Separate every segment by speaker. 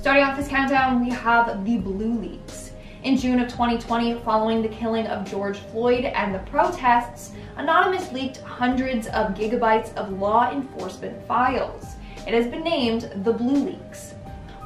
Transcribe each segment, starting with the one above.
Speaker 1: Starting off this countdown, we have the Blue Leaks. In June of 2020, following the killing of George Floyd and the protests, Anonymous leaked hundreds of gigabytes of law enforcement files. It has been named the Blue Leaks.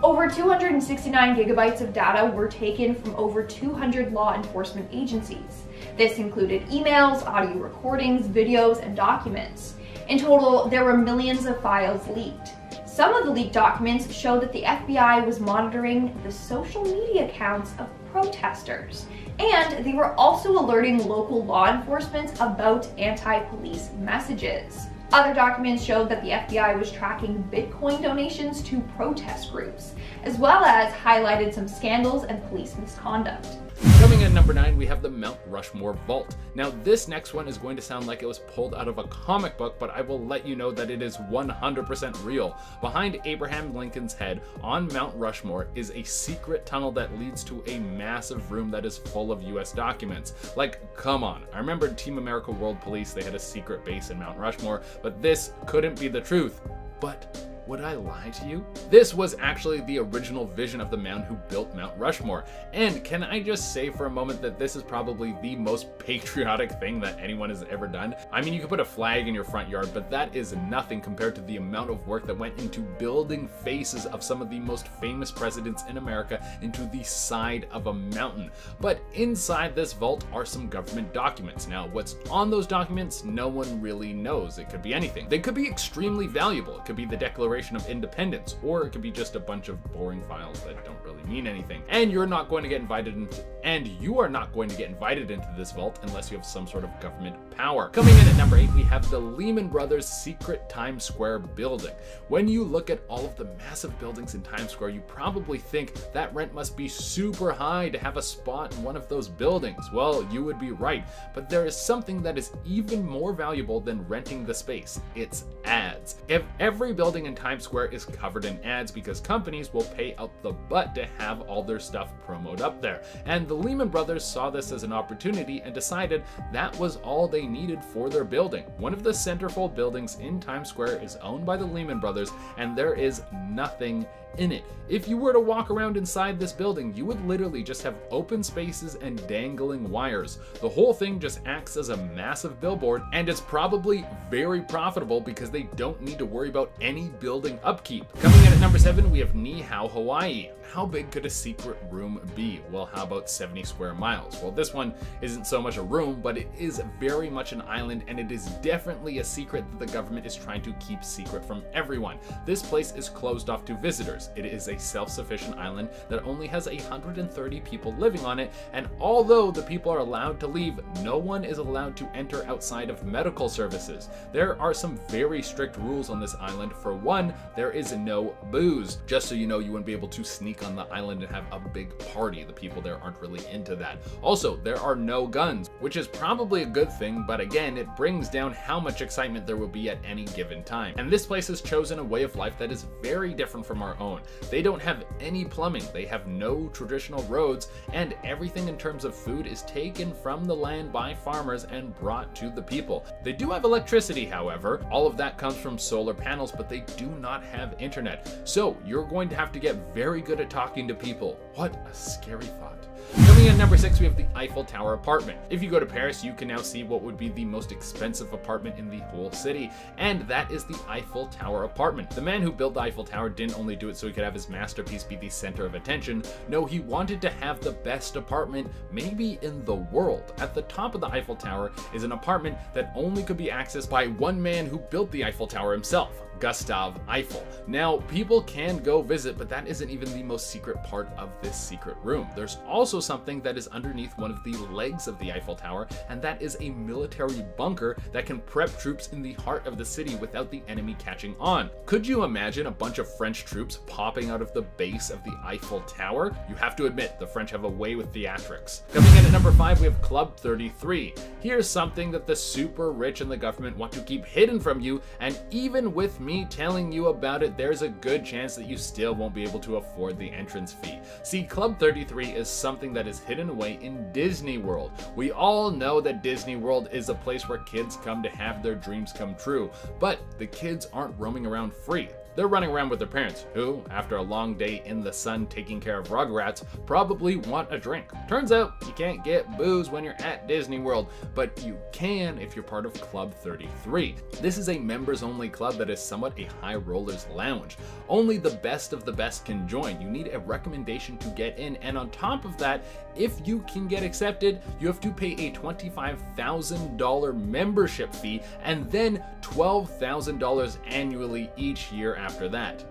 Speaker 1: Over 269 gigabytes of data were taken from over 200 law enforcement agencies. This included emails, audio recordings, videos, and documents. In total, there were millions of files leaked. Some of the leaked documents show that the FBI was monitoring the social media accounts of protesters, and they were also alerting local law enforcement about anti-police messages. Other documents showed that the FBI was tracking Bitcoin donations to protest groups, as well as highlighted some scandals and police misconduct.
Speaker 2: Coming in number 9, we have the Mount Rushmore Vault. Now, this next one is going to sound like it was pulled out of a comic book, but I will let you know that it is 100% real. Behind Abraham Lincoln's head on Mount Rushmore is a secret tunnel that leads to a massive room that is full of US documents. Like, come on. I remember Team America World Police, they had a secret base in Mount Rushmore, but this couldn't be the truth. But would I lie to you? This was actually the original vision of the man who built Mount Rushmore. And can I just say for a moment that this is probably the most patriotic thing that anyone has ever done? I mean, you could put a flag in your front yard, but that is nothing compared to the amount of work that went into building faces of some of the most famous presidents in America into the side of a mountain. But inside this vault are some government documents. Now, what's on those documents, no one really knows. It could be anything. They could be extremely valuable. It could be the Declaration Declaration of Independence, or it could be just a bunch of boring files that don't really mean anything. And you're not going to get invited into, and you are not going to get invited into this vault unless you have some sort of government power. Coming in at number eight, we have the Lehman Brothers secret Times Square building. When you look at all of the massive buildings in Times Square, you probably think that rent must be super high to have a spot in one of those buildings. Well, you would be right, but there is something that is even more valuable than renting the space. It's ads. If every building in Times Times Square is covered in ads because companies will pay out the butt to have all their stuff promoted up there. And the Lehman Brothers saw this as an opportunity and decided that was all they needed for their building. One of the centerfold buildings in Times Square is owned by the Lehman Brothers, and there is nothing in it. If you were to walk around inside this building, you would literally just have open spaces and dangling wires. The whole thing just acts as a massive billboard, and it's probably very profitable because they don't need to worry about any building upkeep. Coming in at number 7, we have Niihau, Hawaii. How big could a secret room be? Well, how about 70 square miles? Well, this one isn't so much a room, but it is very much an island, and it is definitely a secret that the government is trying to keep secret from everyone. This place is closed off to visitors. It is a self-sufficient island that only has 130 people living on it, and although the people are allowed to leave, no one is allowed to enter outside of medical services. There are some very strict rules on this island. For one, there is no booze. Just so you know, you wouldn't be able to sneak on the island and have a big party. The people there aren't really into that. Also, there are no guns, which is probably a good thing, but again, it brings down how much excitement there will be at any given time. And this place has chosen a way of life that is very different from our own. They don't have any plumbing, they have no traditional roads, and everything in terms of food is taken from the land by farmers and brought to the people. They do have electricity, however. All of that comes from solar panels, but they do not have internet. So you're going to have to get very good at talking to people. What a scary thought. Coming in number six, we have the Eiffel Tower apartment. If you go to Paris, you can now see what would be the most expensive apartment in the whole city, and that is the Eiffel Tower apartment. The man who built the Eiffel Tower didn't only do it so he could have his masterpiece be the center of attention, no, he wanted to have the best apartment maybe in the world. At the top of the Eiffel Tower is an apartment that only could be accessed by one man who built the Eiffel Tower himself, Gustav Eiffel. Now, people can go visit, but that isn't even the most secret part of this secret room. There's also something that is underneath one of the legs of the Eiffel Tower, and that is a military bunker that can prep troops in the heart of the city without the enemy catching on. Could you imagine a bunch of French troops popping out of the base of the Eiffel Tower? You have to admit, the French have a way with theatrics. Coming in at number 5, we have Club 33. Here's something that the super rich and the government want to keep hidden from you, and even with me telling you about it, there's a good chance that you still won't be able to afford the entrance fee. See, Club 33 is something that is hidden away in Disney World. We all know that Disney World is a place where kids come to have their dreams come true, but the kids aren't roaming around free. They're running around with their parents, who, after a long day in the sun taking care of Rugrats, probably want a drink. Turns out you can't get booze when you're at Disney World, but you can if you're part of Club 33. This is a members only club that is somewhat a high rollers lounge. Only the best of the best can join. You need a recommendation to get in, and on top of that, if you can get accepted, you have to pay a $25,000 membership fee and then $12,000 annually each year after that.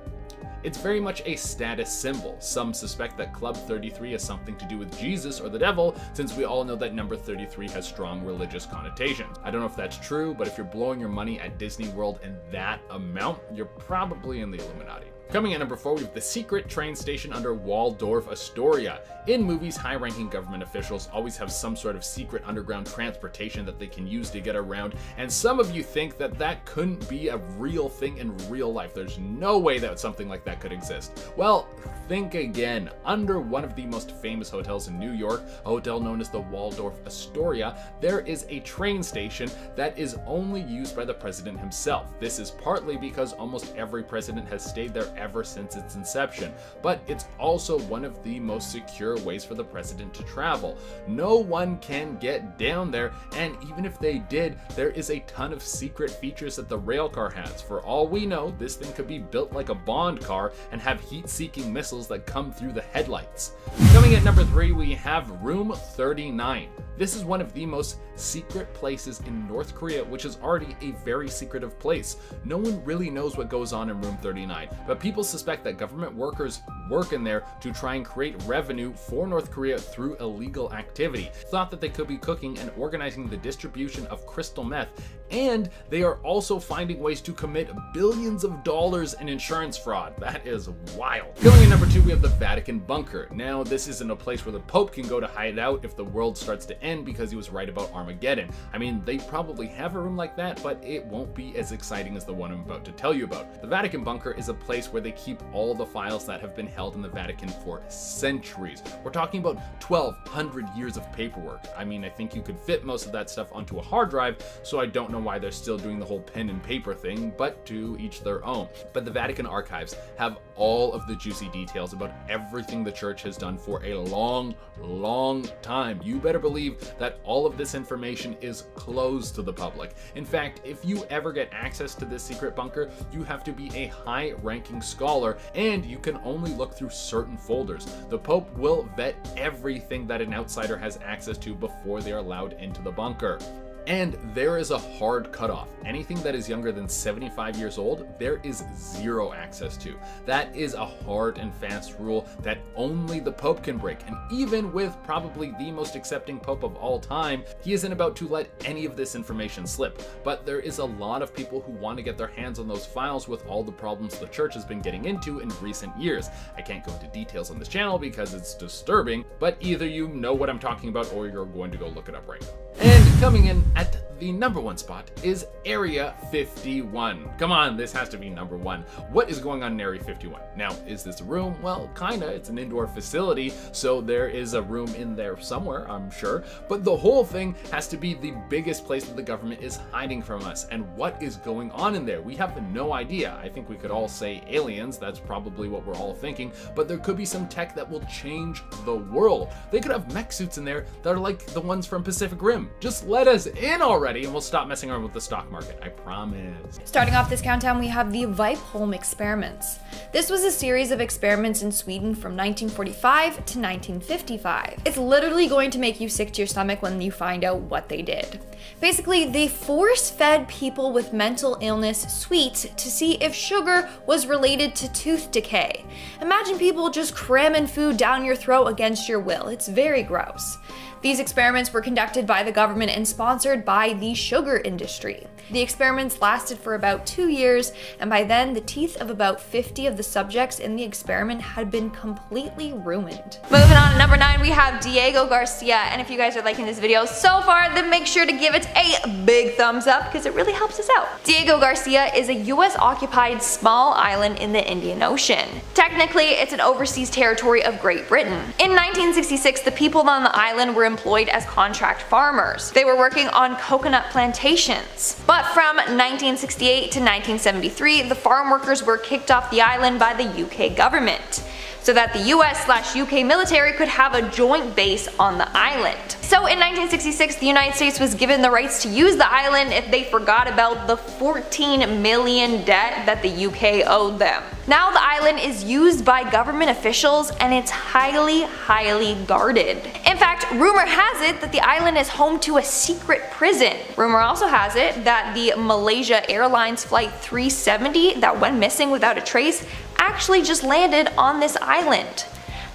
Speaker 2: It's very much a status symbol. Some suspect that Club 33 has something to do with Jesus or the devil, since we all know that number 33 has strong religious connotations. I don't know if that's true, but if you're blowing your money at Disney World in that amount, you're probably in the Illuminati. Coming at number 4, we have the secret train station under Waldorf Astoria. In movies, high ranking government officials always have some sort of secret underground transportation that they can use to get around, and some of you think that that couldn't be a real thing in real life. There's no way that something like that could exist. Well, think again. Under one of the most famous hotels in New York, a hotel known as the Waldorf Astoria, there is a train station that is only used by the president himself. This is partly because almost every president has stayed there ever since its inception, but it's also one of the most secure ways for the president to travel. No one can get down there, and even if they did, there is a ton of secret features that the railcar has. For all we know, this thing could be built like a Bond car and have heat-seeking missiles that come through the headlights. Coming at number three, we have Room 39. This is one of the most secret places in North Korea, which is already a very secretive place. No one really knows what goes on in Room 39, but people suspect that government workers work in there to try and create revenue for North Korea through illegal activity. Thought that they could be cooking and organizing the distribution of crystal meth, and they are also finding ways to commit billions of dollars in insurance fraud. That is wild. Going in number two, we have the Vatican bunker. Now, this isn't a place where the Pope can go to hide out if the world starts to end because he was right about Armageddon. I mean, they probably have a room like that, but it won't be as exciting as the one I'm about to tell you about. The Vatican bunker is a place where they keep all the files that have been held in the Vatican for centuries. We're talking about 1200 years of paperwork. I mean, I think you could fit most of that stuff onto a hard drive, so I don't know why they're still doing the whole pen and paper thing, but to each their own. But the Vatican archives have all of the juicy details about everything the church has done for a long, long time. You better believe that all of this information is closed to the public. In fact, if you ever get access to this secret bunker, you have to be a high ranking scholar and you can only look through certain folders. The Pope will vet everything that an outsider has access to before they are allowed into the bunker. And there is a hard cutoff. Anything that is younger than 75 years old, there is zero access to. That is a hard and fast rule that only the Pope can break. And even with probably the most accepting Pope of all time, he isn't about to let any of this information slip. But there is a lot of people who want to get their hands on those files with all the problems the church has been getting into in recent years. I can't go into details on this channel because it's disturbing, but either you know what I'm talking about or you're going to go look it up right now. And coming in at the number one spot is Area 51. Come on, this has to be number one. What is going on in Area 51? Now, is this a room? Well, kinda. It's an indoor facility, so there is a room in there somewhere, I'm sure. But the whole thing has to be the biggest place that the government is hiding from us. And what is going on in there? We have no idea. I think we could all say aliens. That's probably what we're all thinking. But there could be some tech that will change the world. They could have mech suits in there that are like the ones from Pacific Rim. Just let us in already and we'll stop messing around with the stock market. I promise.
Speaker 1: Starting off this countdown, we have the Vipeholm experiments. This was a series of experiments in Sweden from 1945 to 1955. It's literally going to make you sick to your stomach when you find out what they did. Basically, they force fed people with mental illness sweets to see if sugar was related to tooth decay. Imagine people just cramming food down your throat against your will. It's very gross. These experiments were conducted by the government and sponsored by the sugar industry. The experiments lasted for about two years, and by then, the teeth of about 50 of the subjects in the experiment had been completely ruined. Moving on to number 9, we have Diego Garcia, and if you guys are liking this video so far, then make sure to give it a big thumbs up because it really helps us out. Diego Garcia is a US occupied small island in the Indian Ocean. Technically, it's an overseas territory of Great Britain. In 1966, the people on the island were employed as contract farmers. They were working on coconut coconut plantations. But from 1968 to 1973, the farm workers were kicked off the island by the UK government so that the US slash UK military could have a joint base on the island. So in 1966 the United States was given the rights to use the island if they forgot about the 14 million debt that the UK owed them. Now the island is used by government officials and it's highly highly guarded. In fact, rumor has it that the island is home to a secret prison. Rumor also has it that the Malaysia Airlines Flight 370 that went missing without a trace actually just landed on this island.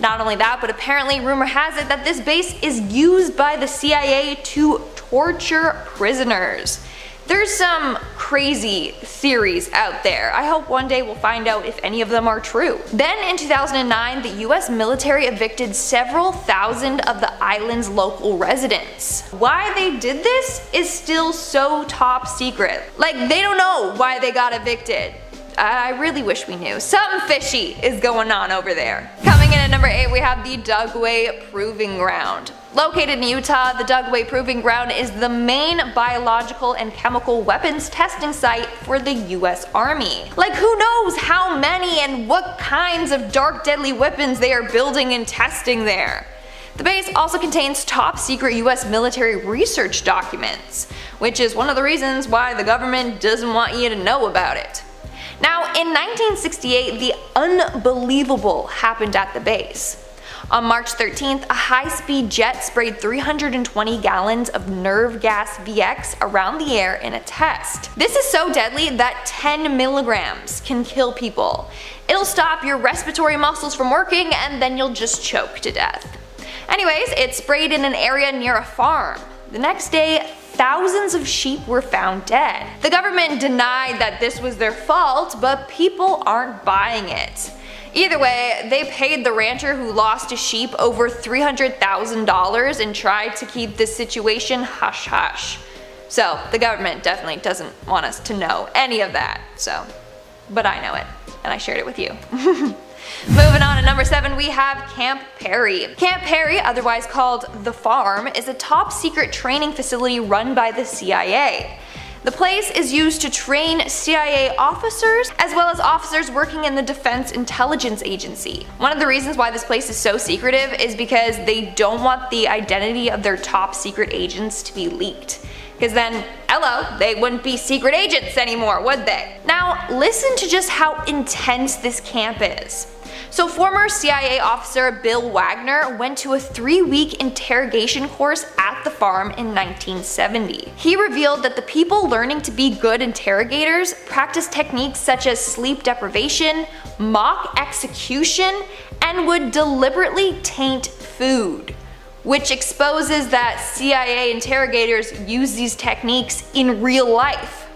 Speaker 1: Not only that, but apparently rumor has it that this base is used by the CIA to torture prisoners. There's some crazy theories out there. I hope one day we'll find out if any of them are true. Then in 2009, the US military evicted several thousand of the island's local residents. Why they did this is still so top secret. Like they don't know why they got evicted. I really wish we knew. Something fishy is going on over there. Coming in at number 8 we have the Dugway Proving Ground. Located in Utah, the Dugway Proving Ground is the main biological and chemical weapons testing site for the US Army. Like who knows how many and what kinds of dark deadly weapons they are building and testing there. The base also contains top secret US military research documents, which is one of the reasons why the government doesn't want you to know about it. Now in 1968 the unbelievable happened at the base. On March 13th, a high-speed jet sprayed 320 gallons of nerve gas VX around the air in a test. This is so deadly that 10 milligrams can kill people. It'll stop your respiratory muscles from working and then you'll just choke to death. Anyways, it sprayed in an area near a farm. The next day, thousands of sheep were found dead. The government denied that this was their fault, but people aren't buying it. Either way, they paid the rancher who lost a sheep over $300,000 and tried to keep the situation hush hush. So the government definitely doesn't want us to know any of that, so, but I know it, and I shared it with you. Moving on to number 7 we have Camp Perry. Camp Perry, otherwise called The Farm, is a top secret training facility run by the CIA. The place is used to train CIA officers as well as officers working in the Defense Intelligence Agency. One of the reasons why this place is so secretive is because they don't want the identity of their top secret agents to be leaked. Because then, hello, they wouldn't be secret agents anymore, would they? Now, listen to just how intense this camp is. So former CIA officer Bill Wagner went to a three-week interrogation course at the farm in 1970. He revealed that the people learning to be good interrogators practice techniques such as sleep deprivation, mock execution, and would deliberately taint food which exposes that CIA interrogators use these techniques in real life.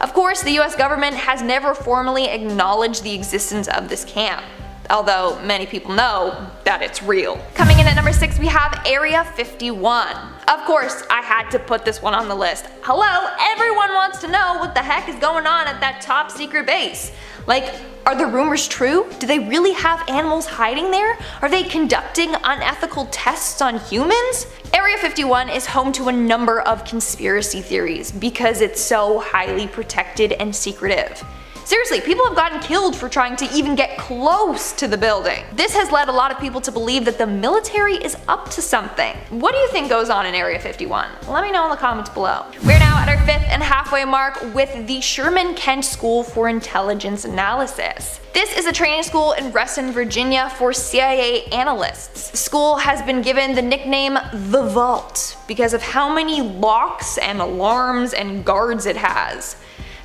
Speaker 1: Of course, the US government has never formally acknowledged the existence of this camp although many people know that it's real. Coming in at number 6 we have Area 51. Of course, I had to put this one on the list. Hello, everyone wants to know what the heck is going on at that top secret base. Like, are the rumors true? Do they really have animals hiding there? Are they conducting unethical tests on humans? Area 51 is home to a number of conspiracy theories because it's so highly protected and secretive. Seriously, people have gotten killed for trying to even get close to the building. This has led a lot of people to believe that the military is up to something. What do you think goes on in Area 51? Let me know in the comments below. We're now at our fifth and halfway mark with the Sherman Kent School for Intelligence Analysis. This is a training school in Reston, Virginia for CIA analysts. The school has been given the nickname The Vault because of how many locks and alarms and guards it has.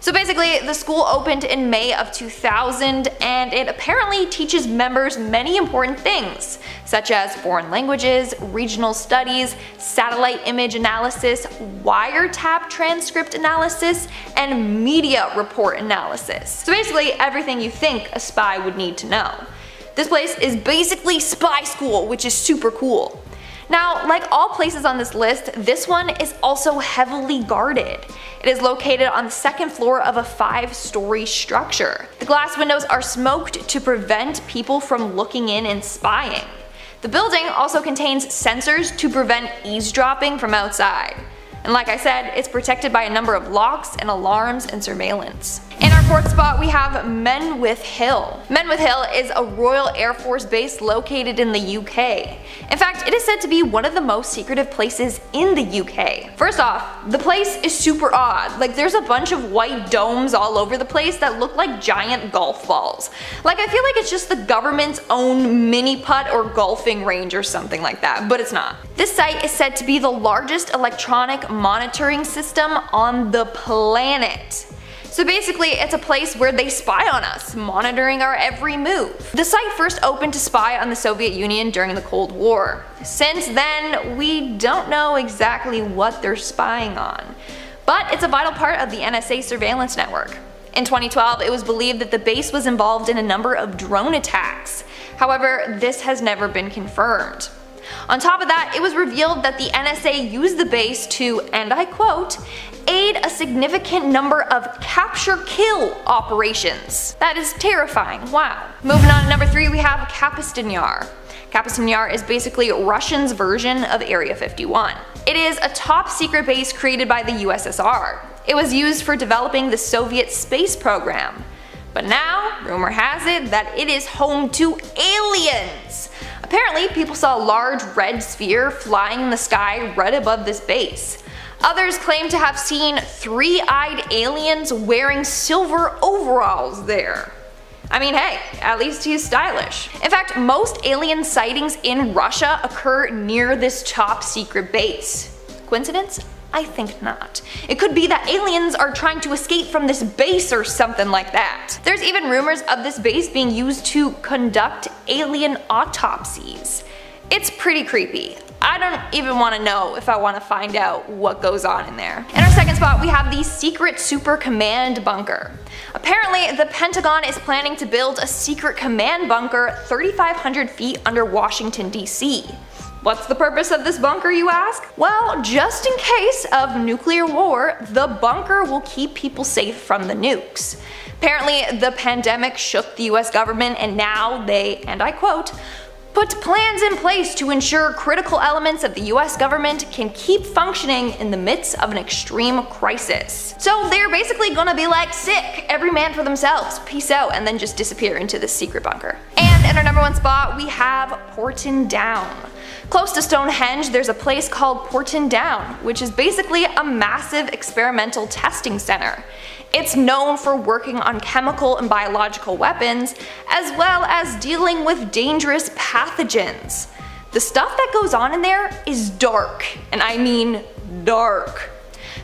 Speaker 1: So basically, the school opened in May of 2000 and it apparently teaches members many important things, such as foreign languages, regional studies, satellite image analysis, wiretap transcript analysis, and media report analysis. So basically everything you think a spy would need to know. This place is basically spy school, which is super cool. Now, like all places on this list, this one is also heavily guarded. It is located on the second floor of a five story structure. The glass windows are smoked to prevent people from looking in and spying. The building also contains sensors to prevent eavesdropping from outside. And like I said, it's protected by a number of locks and alarms and surveillance. In our fourth spot, we have Menwith Hill. Menwith Hill is a Royal Air Force base located in the UK. In fact, it is said to be one of the most secretive places in the UK. First off, the place is super odd. Like there's a bunch of white domes all over the place that look like giant golf balls. Like I feel like it's just the government's own mini putt or golfing range or something like that, but it's not. This site is said to be the largest electronic monitoring system on the planet. So basically, it's a place where they spy on us, monitoring our every move. The site first opened to spy on the Soviet Union during the Cold War. Since then, we don't know exactly what they're spying on. But it's a vital part of the NSA surveillance network. In 2012, it was believed that the base was involved in a number of drone attacks. However, this has never been confirmed. On top of that, it was revealed that the NSA used the base to, and I quote, aid a significant number of capture-kill operations. That is terrifying, wow. Moving on to number 3 we have Kapustin Yar. Kapustin Yar is basically Russian's version of Area 51. It is a top secret base created by the USSR. It was used for developing the Soviet space program. But now, rumor has it that it is home to aliens. Apparently, people saw a large red sphere flying in the sky right above this base. Others claim to have seen three-eyed aliens wearing silver overalls there. I mean hey, at least he's stylish. In fact, most alien sightings in Russia occur near this top secret base. Coincidence? I think not. It could be that aliens are trying to escape from this base or something like that. There's even rumors of this base being used to conduct alien autopsies. It's pretty creepy. I don't even want to know if I want to find out what goes on in there. In our second spot, we have the secret super command bunker. Apparently, the Pentagon is planning to build a secret command bunker 3,500 feet under Washington, D.C. What's the purpose of this bunker, you ask? Well, just in case of nuclear war, the bunker will keep people safe from the nukes. Apparently, the pandemic shook the US government and now they, and I quote, put plans in place to ensure critical elements of the US government can keep functioning in the midst of an extreme crisis. So they're basically gonna be like, sick, every man for themselves, peace out, and then just disappear into this secret bunker. And in our number one spot, we have Porton Down. Close to Stonehenge, there's a place called Porton Down, which is basically a massive experimental testing center. It's known for working on chemical and biological weapons, as well as dealing with dangerous pathogens. The stuff that goes on in there is dark, and I mean dark.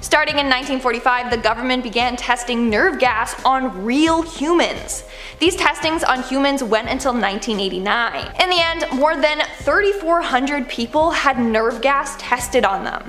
Speaker 1: Starting in 1945, the government began testing nerve gas on real humans. These testings on humans went until 1989. In the end, more than 3,400 people had nerve gas tested on them.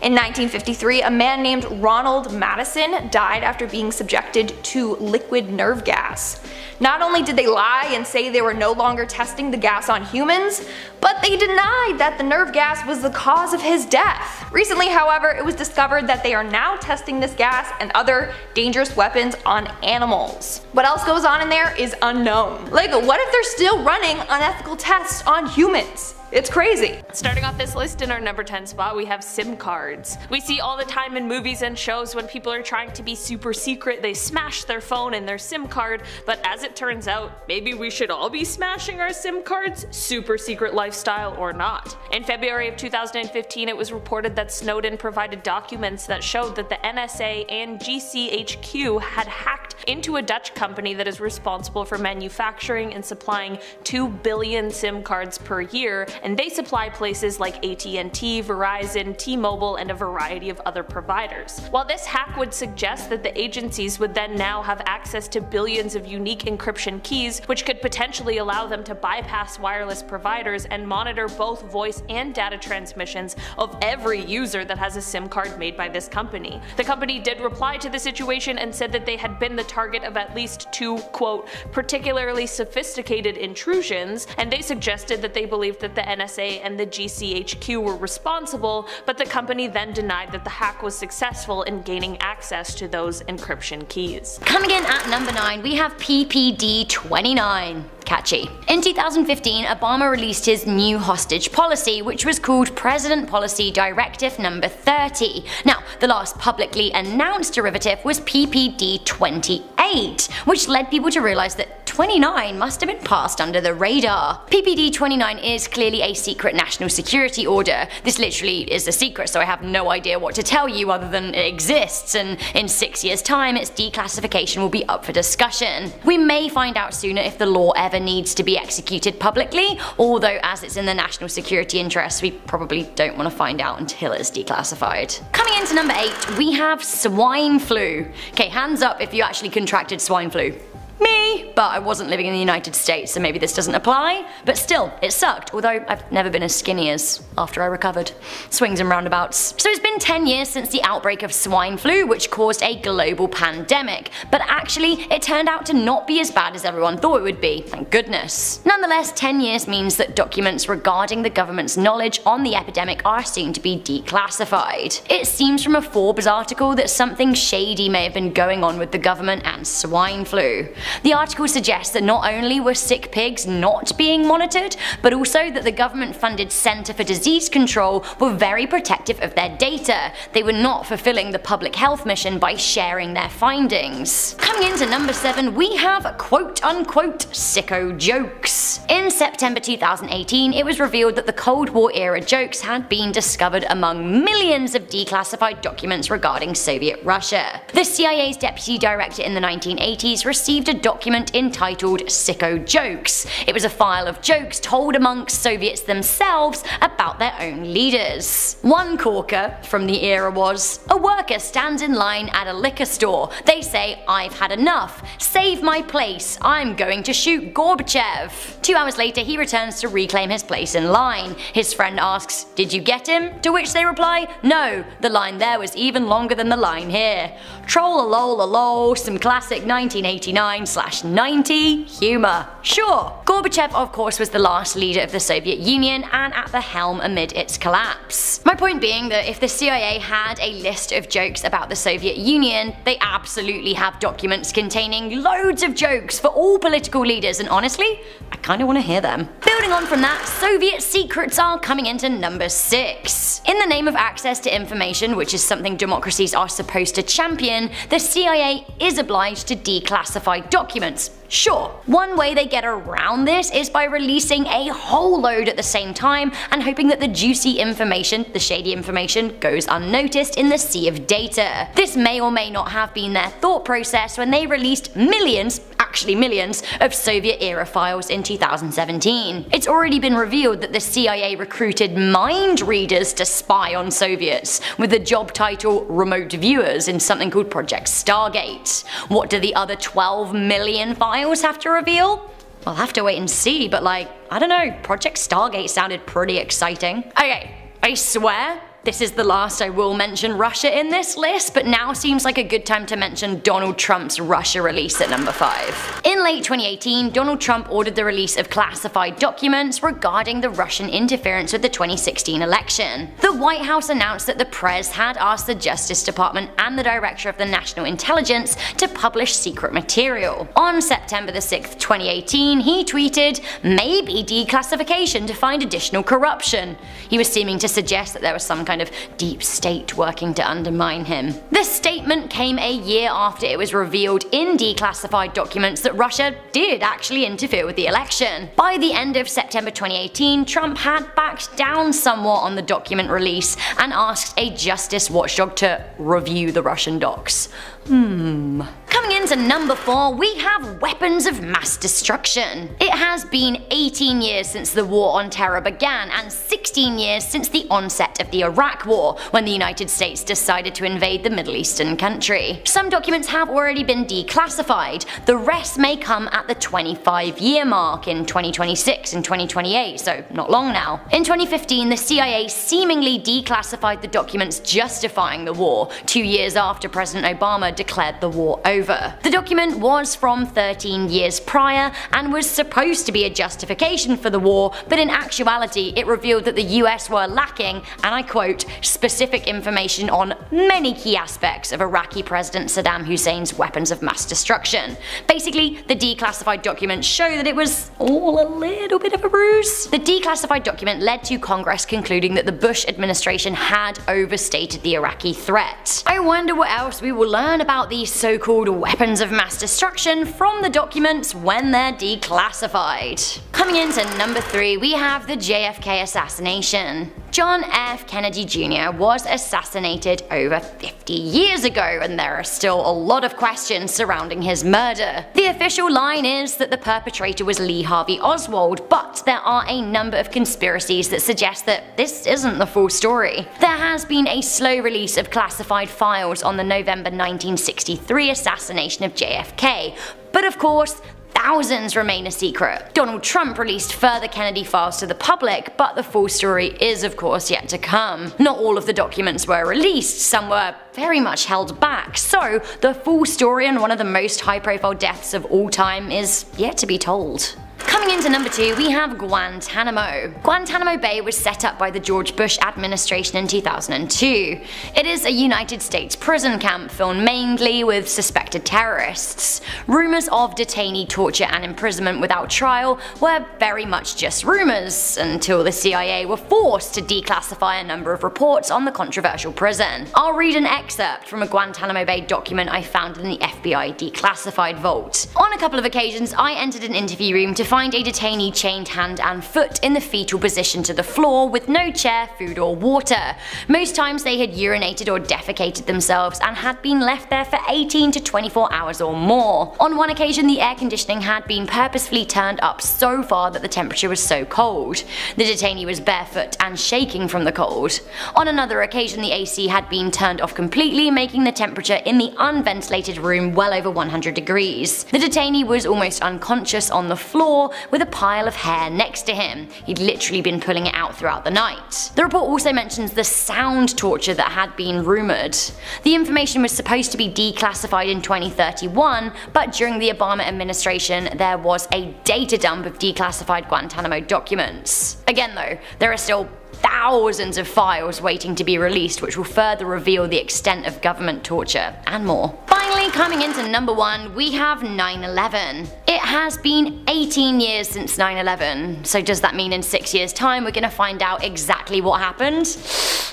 Speaker 1: In 1953, a man named Ronald Maddison died after being subjected to liquid nerve gas. Not only did they lie and say they were no longer testing the gas on humans, but they denied that the nerve gas was the cause of his death. Recently, however, it was discovered that they are now testing this gas and other dangerous weapons on animals. What else goes on in there is unknown. Like, what if they're still running unethical tests on humans? It's crazy.
Speaker 3: Starting off this list in our number 10 spot, we have SIM cards. We see all the time in movies and shows when people are trying to be super secret, they smash their phone and their SIM card, but as it turns out, maybe we should all be smashing our SIM cards, super secret lifestyle or not. In February of 2015, it was reported that Snowden provided documents that showed that the NSA and GCHQ had hacked into a Dutch company that is responsible for manufacturing and supplying 2 billion SIM cards per year and they supply places like AT&T, Verizon, T-Mobile, and a variety of other providers. While this hack would suggest that the agencies would then now have access to billions of unique encryption keys, which could potentially allow them to bypass wireless providers and monitor both voice and data transmissions of every user that has a SIM card made by this company. The company did reply to the situation and said that they had been the target of at least two, quote, particularly sophisticated intrusions, and they suggested that they believed that the NSA and the GCHQ were responsible, but the company then denied that the hack was successful in gaining access to those encryption keys.
Speaker 4: Coming in at number 9 we have PPD 29 catchy. In 2015, Obama released his new hostage policy, which was called President Policy Directive Number 30. Now, the last publicly announced derivative was PPD 28, which led people to realize that 29 must have been passed under the radar. PPD 29 is clearly a secret national security order. This literally is a secret, so I have no idea what to tell you other than it exists, and in six years' time, its declassification will be up for discussion. We may find out sooner if the law ever needs to be executed publicly, although as it's in the national security interest, we probably don't want to find out until it's declassified. Coming into number 8, we have swine flu. Okay, hands up if you actually contracted swine flu. Me! But I wasn't living in the United States, so maybe this doesn't apply. But still, it sucked, although I've never been as skinny as after I recovered. Swings and roundabouts. So it's been 10 years since the outbreak of swine flu, which caused a global pandemic. But actually, it turned out to not be as bad as everyone thought it would be, thank goodness. Nonetheless, 10 years means that documents regarding the government's knowledge on the epidemic are soon to be declassified. It seems from a Forbes article that something shady may have been going on with the government and swine flu. The article suggests that not only were sick pigs not being monitored, but also that the government funded Centre for Disease Control were very protective of their data. They were not fulfilling the public health mission by sharing their findings. Coming into number 7 we have quote unquote sicko jokes. In September 2018 it was revealed that the Cold War era jokes had been discovered among millions of declassified documents regarding Soviet Russia. The CIA's deputy director in the 1980s received a document entitled Sicko Jokes. It was a file of jokes told amongst Soviets themselves about their own leaders. One corker from the era was, A worker stands in line at a liquor store. They say, I've had enough. Save my place. I'm going to shoot Gorbachev. Two hours later, he returns to reclaim his place in line. His friend asks, Did you get him? To which they reply, No, the line there was even longer than the line here. Troll a lol a lol, some classic 1989 slash 90 humour. Sure. Gorbachev of course was the last leader of the Soviet Union and at the helm amid its collapse. My point being that if the CIA had a list of jokes about the Soviet Union, they absolutely have documents containing loads of jokes for all political leaders and honestly, I kinda wanna hear them. Building on from that, Soviet secrets are coming into number 6. In the name of access to information, which is something democracies are supposed to champion, the CIA is obliged to declassify documents. Sure, one way they get around this is by releasing a whole load at the same time and hoping that the juicy information, the shady information, goes unnoticed in the sea of data. This may or may not have been their thought process when they released millions, actually millions, of Soviet era files in 2017. It's already been revealed that the CIA recruited mind readers to spy on Soviets, with the job title Remote Viewers in something called Project Stargate. What do the other 12 million files have to reveal? We'll have to wait and see, but like, I don't know, Project Stargate sounded pretty exciting. Okay, I swear, this is the last I will mention Russia in this list, but now seems like a good time to mention Donald Trump's Russia release at number 5. In late 2018, Donald Trump ordered the release of classified documents regarding the Russian interference with the 2016 election. The White House announced that the press had asked the Justice Department and the Director of the National Intelligence to publish secret material. On September 6, 2018, he tweeted, maybe declassification to find additional corruption. He was seeming to suggest that there was some kind of deep state working to undermine him. This statement came a year after it was revealed in declassified documents that Russia did actually interfere with the election. By the end of September 2018, Trump had backed down somewhat on the document release and asked a justice watchdog to review the Russian docs. Hmm. Coming into number 4, we have weapons of mass destruction. It has been 18 years since the war on terror began and 16 years since the onset of the Iraq War when the United States decided to invade the Middle Eastern country. Some documents have already been declassified, the rest may come at the 25 year mark in 2026 and 2028, so not long now. In 2015, the CIA seemingly declassified the documents justifying the war, two years after President Obama declared the war over. The document was from 13 years prior and was supposed to be a justification for the war, but in actuality it revealed that the US were lacking, and I quote, specific information on many key aspects of Iraqi President Saddam Hussein's weapons of mass destruction. Basically, the declassified documents show that it was all a little bit of a ruse. The declassified document led to Congress concluding that the Bush administration had overstated the Iraqi threat. I wonder what else we will learn about these so-called weapons of mass destruction from the documents when they're declassified. Coming into number 3 we have the JFK assassination. John F. Kennedy Jr. was assassinated over 50 years ago and there are still a lot of questions surrounding his murder. The official line is that the perpetrator was Lee Harvey Oswald, but there are a number of conspiracies that suggest that this isn't the full story. There has been a slow release of classified files on the November 1963 assassination of JFK, but of course, thousands remain a secret. Donald Trump released further Kennedy files to the public, but the full story is of course yet to come. Not all of the documents were released, some were very much held back, so the full story on one of the most high profile deaths of all time is yet to be told. Coming into number 2 we have Guantanamo. Guantanamo Bay was set up by the George Bush administration in 2002. It is a United States prison camp filled mainly with suspected terrorists. Rumours of detainee torture and imprisonment without trial were very much just rumours, until the CIA were forced to declassify a number of reports on the controversial prison. I'll read an excerpt from a Guantanamo Bay document I found in the FBI declassified vault. On a couple of occasions I entered an interview room to find a detainee chained hand and foot in the fetal position to the floor with no chair, food or water. Most times they had urinated or defecated themselves and had been left there for 18 to 24 hours or more. On one occasion the air conditioning had been purposefully turned up so far that the temperature was so cold. The detainee was barefoot and shaking from the cold. On another occasion the AC had been turned off completely making the temperature in the unventilated room well over 100 degrees. The detainee was almost unconscious on the floor with a pile of hair next to him. He'd literally been pulling it out throughout the night. The report also mentions the sound torture that had been rumoured. The information was supposed to be declassified in 2031, but during the Obama administration there was a data dump of declassified Guantanamo documents. Again though, there are still thousands of files waiting to be released which will further reveal the extent of government torture and more. Finally coming into number 1 we have 9-11. It has been 18 years since 9-11 so does that mean in 6 years time we're gonna find out exactly what happened?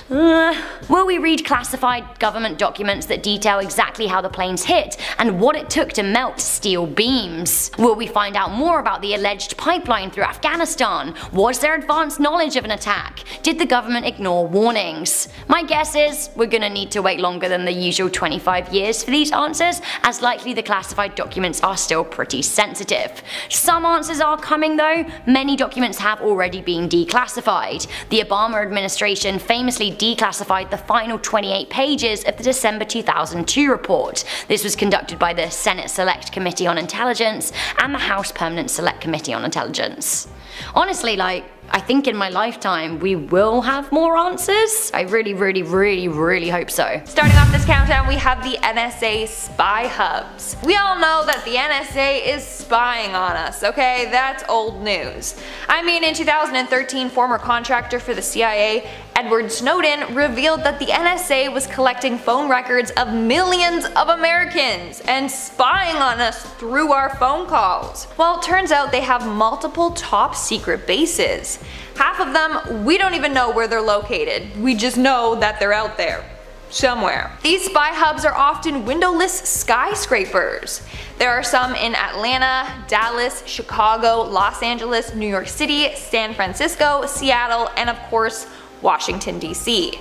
Speaker 4: Uh, will we read classified government documents that detail exactly how the planes hit and what it took to melt steel beams? Will we find out more about the alleged pipeline through Afghanistan? Was there advanced knowledge of an attack? Did the government ignore warnings? My guess is we're gonna need to wait longer than the usual 25 years for these answers, as likely the classified documents are still pretty sensitive. Some answers are coming though, many documents have already been declassified. The Obama administration famously declassified the final 28 pages of the December 2002 report. This was conducted by the Senate Select Committee on Intelligence and the House Permanent Select Committee on Intelligence. Honestly, like, I think in my lifetime we will have more answers. I really, really, really, really hope so.
Speaker 1: Starting off this countdown, we have the NSA spy hubs. We all know that the NSA is spying on us, okay? That's old news. I mean, in 2013, former contractor for the CIA, Edward Snowden, revealed that the NSA was collecting phone records of millions of Americans and spying on us through our phone calls. Well, it turns out they have multiple top secret bases. Half of them, we don't even know where they're located. We just know that they're out there. Somewhere. These spy hubs are often windowless skyscrapers. There are some in Atlanta, Dallas, Chicago, Los Angeles, New York City, San Francisco, Seattle, and of course, Washington DC.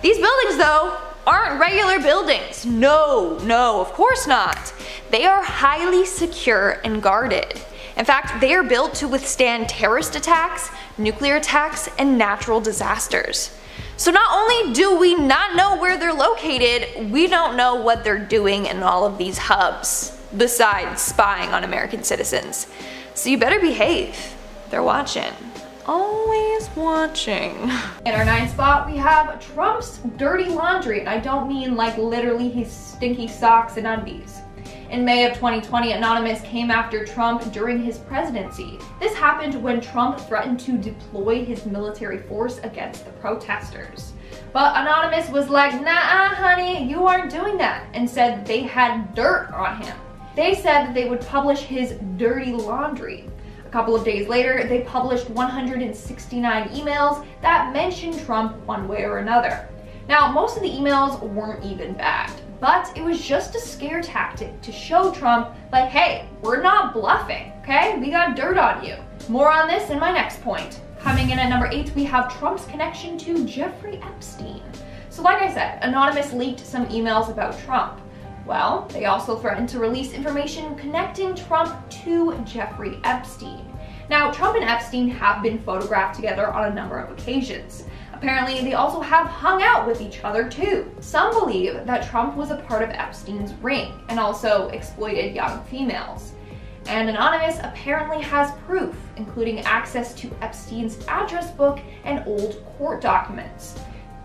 Speaker 1: These buildings though, aren't regular buildings. No, no, of course not. They are highly secure and guarded. In fact, they are built to withstand terrorist attacks, nuclear attacks, and natural disasters. So not only do we not know where they're located, we don't know what they're doing in all of these hubs, besides spying on American citizens. So you better behave. They're watching. Always watching. In our ninth spot, we have Trump's dirty laundry. And I don't mean like literally his stinky socks and undies. In May of 2020, Anonymous came after Trump during his presidency. This happened when Trump threatened to deploy his military force against the protesters. But Anonymous was like, nah, honey, you aren't doing that, and said they had dirt on him. They said that they would publish his dirty laundry. Couple of days later, they published 169 emails that mentioned Trump one way or another. Now, most of the emails weren't even bad but it was just a scare tactic to show Trump, like, hey, we're not bluffing, okay? We got dirt on you. More on this in my next point. Coming in at number eight, we have Trump's connection to Jeffrey Epstein. So like I said, Anonymous leaked some emails about Trump. Well, they also threatened to release information connecting Trump to Jeffrey Epstein. Now, Trump and Epstein have been photographed together on a number of occasions. Apparently, they also have hung out with each other too. Some believe that Trump was a part of Epstein's ring and also exploited young females. And Anonymous apparently has proof, including access to Epstein's address book and old court documents.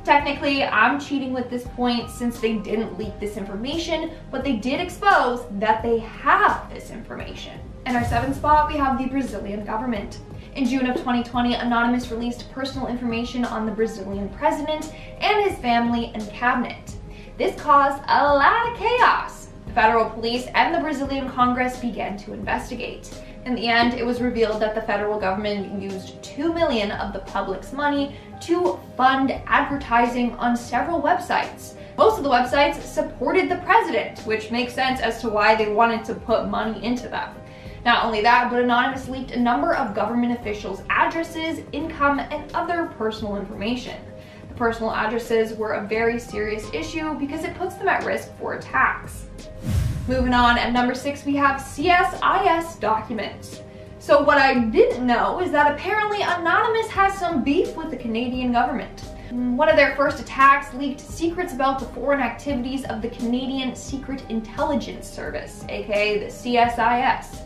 Speaker 1: Technically, I'm cheating with this point since they didn't leak this information, but they did expose that they have this information. In our seventh spot, we have the Brazilian government. In June of 2020, Anonymous released personal information on the Brazilian president and his family and cabinet. This caused a lot of chaos. The federal police and the Brazilian Congress began to investigate. In the end, it was revealed that the federal government used 2 million of the public's money to fund advertising on several websites. Most of the websites supported the president, which makes sense as to why they wanted to put money into them. Not only that, but Anonymous leaked a number of government officials' addresses, income, and other personal information. The personal addresses were a very serious issue because it puts them at risk for attacks. Moving on, at number six, we have CSIS documents. So what I didn't know is that apparently Anonymous has some beef with the Canadian government. One of their first attacks leaked secrets about the foreign activities of the Canadian Secret Intelligence Service, aka the CSIS.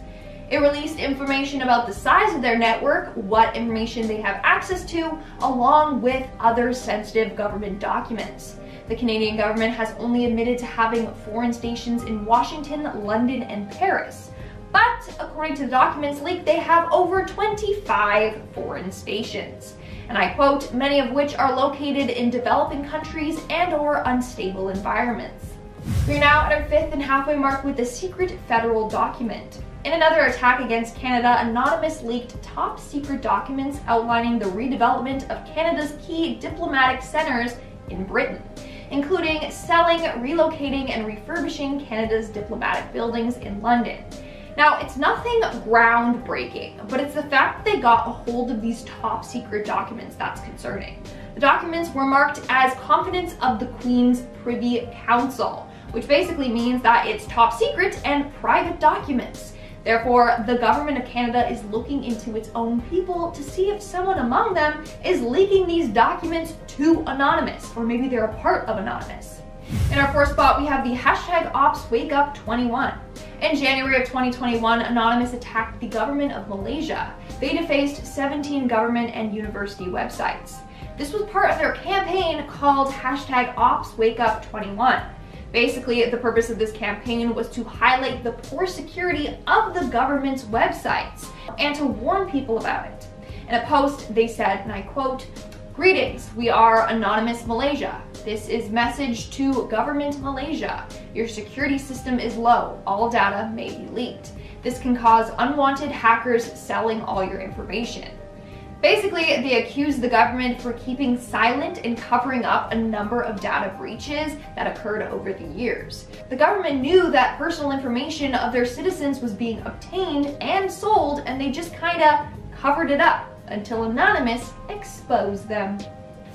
Speaker 1: It released information about the size of their network, what information they have access to, along with other sensitive government documents. The Canadian government has only admitted to having foreign stations in Washington, London, and Paris. But according to the documents leaked, they have over 25 foreign stations. And I quote, many of which are located in developing countries and or unstable environments. We're now at our fifth and halfway mark with the secret federal document. In another attack against Canada, Anonymous leaked top secret documents outlining the redevelopment of Canada's key diplomatic centers in Britain, including selling, relocating, and refurbishing Canada's diplomatic buildings in London. Now, it's nothing groundbreaking, but it's the fact that they got a hold of these top secret documents that's concerning. The documents were marked as confidence of the Queen's Privy Council, which basically means that it's top secret and private documents. Therefore, the government of Canada is looking into its own people to see if someone among them is leaking these documents to Anonymous, or maybe they're a part of Anonymous. In our fourth spot, we have the hashtag OpsWakeUp21. In January of 2021, Anonymous attacked the government of Malaysia. They defaced 17 government and university websites. This was part of their campaign called hashtag OpsWakeUp21. Basically, the purpose of this campaign was to highlight the poor security of the government's websites and to warn people about it. In a post, they said, and I quote, Greetings, we are Anonymous Malaysia. This is message to government Malaysia. Your security system is low. All data may be leaked. This can cause unwanted hackers selling all your information. Basically, they accused the government for keeping silent and covering up a number of data breaches that occurred over the years. The government knew that personal information of their citizens was being obtained and sold, and they just kinda covered it up until Anonymous exposed them.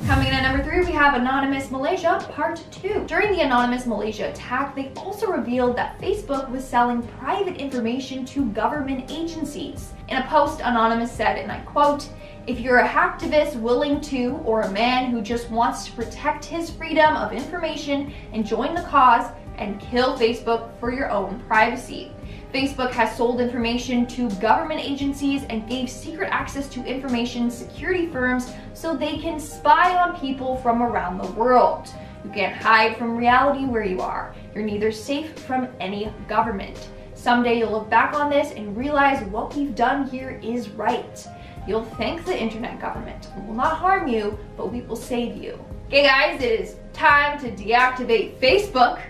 Speaker 1: Coming in at number three, we have Anonymous Malaysia Part 2. During the Anonymous Malaysia attack, they also revealed that Facebook was selling private information to government agencies. In a post, Anonymous said, and I quote, If you're a hacktivist willing to, or a man who just wants to protect his freedom of information and join the cause, and kill Facebook for your own privacy. Facebook has sold information to government agencies and gave secret access to information security firms so they can spy on people from around the world. You can't hide from reality where you are. You're neither safe from any government. Someday you'll look back on this and realize what we've done here is right. You'll thank the internet government. We will not harm you, but we will save you. Okay guys, it is time to deactivate Facebook.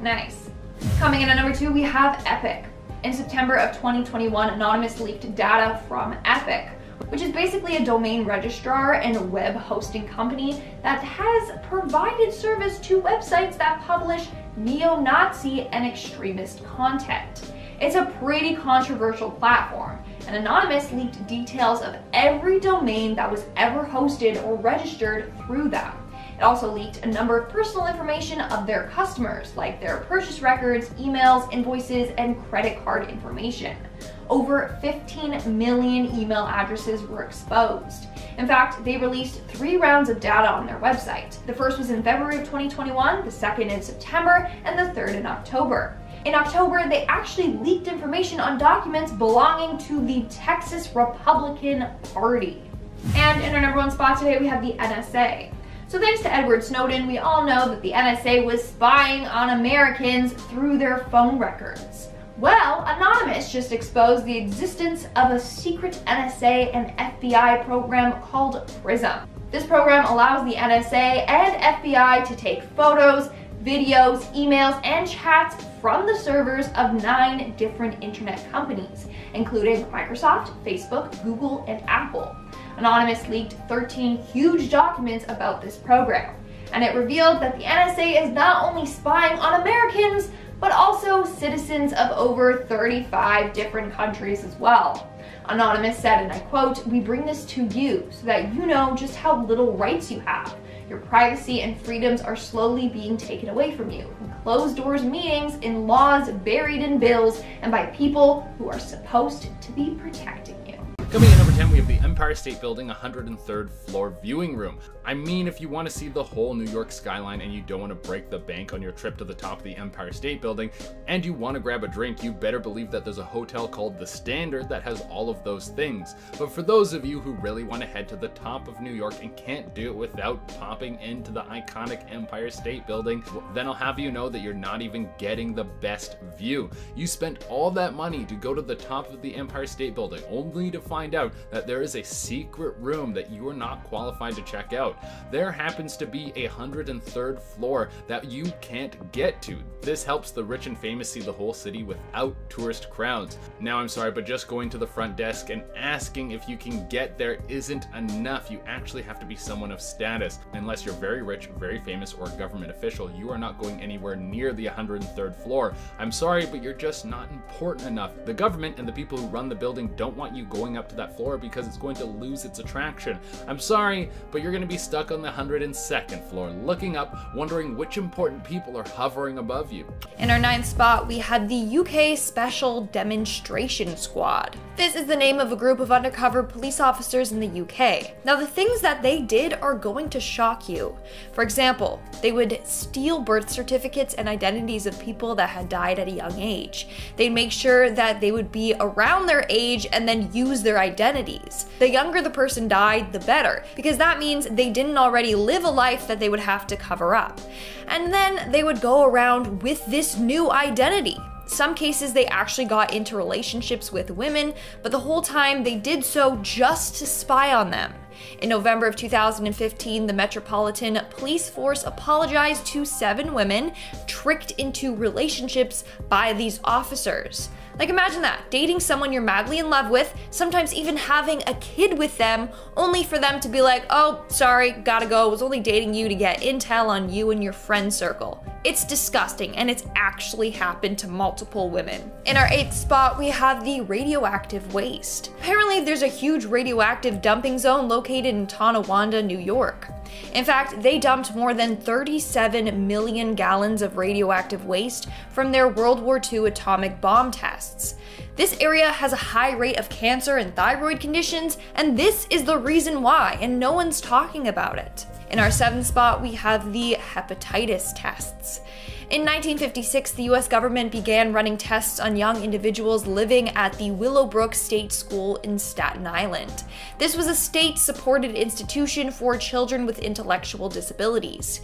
Speaker 1: Nice. Coming in at number two, we have Epik. In September of 2021, Anonymous leaked data from Epik, which is basically a domain registrar and web hosting company that has provided service to websites that publish neo-Nazi and extremist content. It's a pretty controversial platform, and Anonymous leaked details of every domain that was ever hosted or registered through them. It also leaked a number of personal information of their customers, like their purchase records, emails, invoices, and credit card information. Over 15 million email addresses were exposed. In fact, they released three rounds of data on their website. The first was in February of 2021, the second in September, and the third in October. In October, they actually leaked information on documents belonging to the Texas Republican Party. And in our number one spot today, we have the NSA. So thanks to Edward Snowden, we all know that the NSA was spying on Americans through their phone records. Well, Anonymous just exposed the existence of a secret NSA and FBI program called PRISM. This program allows the NSA and FBI to take photos, videos, emails, and chats from the servers of nine different internet companies, including Microsoft, Facebook, Google, and Apple. Anonymous leaked 13 huge documents about this program, and it revealed that the NSA is not only spying on Americans, but also citizens of over 35 different countries as well. Anonymous said, and I quote, We bring this to you so that you know just how little rights you have. Your privacy and freedoms are slowly being taken away from you closed doors meetings, in laws buried in bills, and by people who are supposed to be protecting.
Speaker 2: Coming in number 10, we have the Empire State Building 103rd floor viewing room. I mean, if you want to see the whole New York skyline and you don't want to break the bank on your trip to the top of the Empire State Building, and you want to grab a drink, you better believe that there's a hotel called The Standard that has all of those things. But for those of you who really want to head to the top of New York and can't do it without popping into the iconic Empire State Building, then I'll have you know that you're not even getting the best view. You spent all that money to go to the top of the Empire State Building, only to find find out that there is a secret room that you are not qualified to check out. There happens to be a 103rd floor that you can't get to. This helps the rich and famous see the whole city without tourist crowds. Now I'm sorry, but just going to the front desk and asking if you can get there isn't enough. You actually have to be someone of status. Unless you're very rich, very famous, or a government official, you are not going anywhere near the 103rd floor. I'm sorry, but you're just not important enough. The government and the people who run the building don't want you going up to that floor because it's going to lose its attraction. I'm sorry, but you're going to be stuck on the 102nd floor, looking up, wondering which important people are hovering above you.
Speaker 1: In our ninth spot, we had the UK Special Demonstration Squad. This is the name of a group of undercover police officers in the UK. Now, the things that they did are going to shock you. For example, they would steal birth certificates and identities of people that had died at a young age. They'd make sure that they would be around their age and then use their identities. The younger the person died, the better, because that means they didn't already live a life that they would have to cover up. And then they would go around with this new identity. Some cases they actually got into relationships with women, but the whole time they did so just to spy on them. In November of 2015, the Metropolitan Police Force apologized to seven women tricked into relationships by these officers. Like imagine that, dating someone you're madly in love with, sometimes even having a kid with them, only for them to be like, oh, sorry, gotta go, was only dating you to get intel on you and your friend circle. It's disgusting and it's actually happened to multiple women. In our eighth spot, we have the radioactive waste. Apparently, there's a huge radioactive dumping zone located in Tonawanda, New York. In fact, they dumped more than 37 million gallons of radioactive waste from their World War II atomic bomb tests. This area has a high rate of cancer and thyroid conditions, and this is the reason why, and no one's talking about it. In our seventh spot, we have the hepatitis tests. In 1956, the US government began running tests on young individuals living at the Willowbrook State School in Staten Island. This was a state supported institution for children with intellectual disabilities.